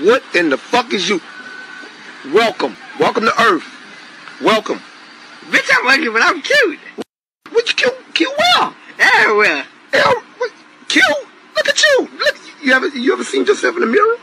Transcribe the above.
What in the fuck is you? Welcome. Welcome to Earth. Welcome. Bitch, I'm ugly, but I'm cute. What you cute? Cute well. Everywhere. Yeah, cute? Look at you. Look, you ever you ever seen yourself in the mirror?